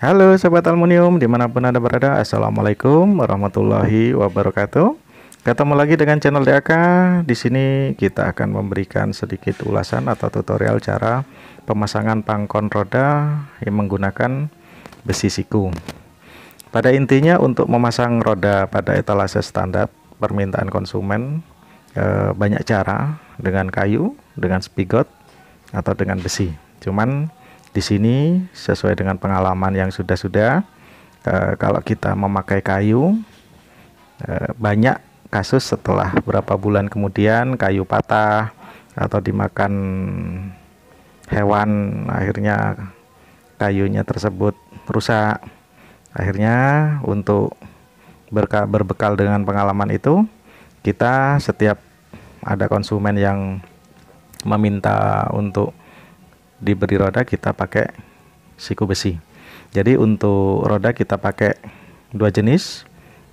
Halo Sobat Aluminium di mana pun Anda berada Assalamualaikum warahmatullahi wabarakatuh. Ketemu lagi dengan channel DAK Di sini kita akan memberikan sedikit ulasan atau tutorial cara pemasangan pangkon roda yang menggunakan besi siku. Pada intinya untuk memasang roda pada etalase standar permintaan konsumen eh, banyak cara dengan kayu, dengan spigot, atau dengan besi. Cuman di sini sesuai dengan pengalaman yang sudah-sudah uh, kalau kita memakai kayu uh, banyak kasus setelah berapa bulan kemudian kayu patah atau dimakan hewan akhirnya kayunya tersebut rusak. Akhirnya untuk berbekal dengan pengalaman itu kita setiap ada konsumen yang meminta untuk diberi roda kita pakai siku besi. Jadi untuk roda kita pakai dua jenis.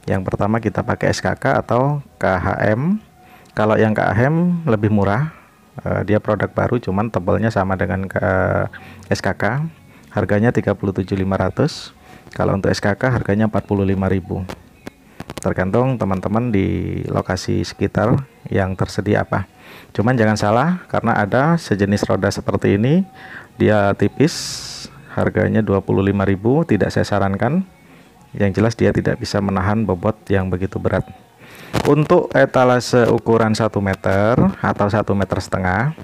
Yang pertama kita pakai SKK atau KHM kalau yang KHM lebih murah uh, dia produk baru cuman tebalnya sama dengan uh, SKK harganya 37.500 kalau untuk SKK harganya 45.000 tergantung teman-teman di lokasi sekitar yang tersedia apa cuman jangan salah karena ada sejenis roda seperti ini dia tipis harganya 25.000 tidak saya sarankan. Yang jelas dia tidak bisa menahan bobot yang begitu berat. Untuk etalase ukuran 1 meter atau 1 meter setengah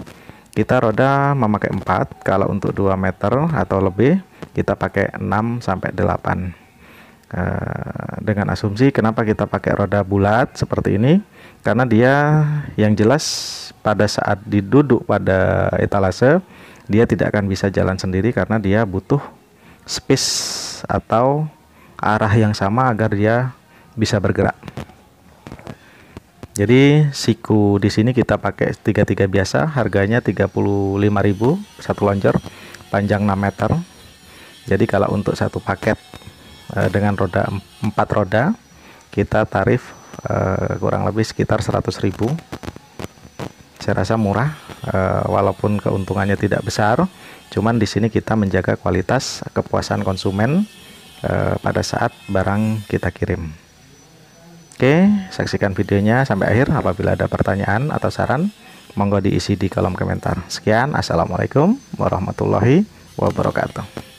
kita roda memakai 4 kalau untuk 2 meter atau lebih kita pakai 6 sampai 8 Eh, dengan asumsi kenapa kita pakai roda bulat seperti ini karena dia yang jelas pada saat diduduk pada etalase dia tidak akan bisa jalan sendiri karena dia butuh space atau arah yang sama agar dia bisa bergerak. Jadi siku di sini kita pakai 33 biasa, harganya 35.000 satu lonjor, panjang 6 meter. Jadi kalau untuk satu paket uh, dengan roda empat roda kita tarif uh, kurang lebih sekitar 100.000 saya rasa murah uh, walaupun keuntungannya tidak besar cuman di sini kita menjaga kualitas kepuasan konsumen uh, pada saat barang kita kirim. Oke saksikan videonya sampai akhir. Apabila ada pertanyaan atau saran monggo diisi di kolom komentar. Sekian assalamualaikum warahmatullahi wabarakatuh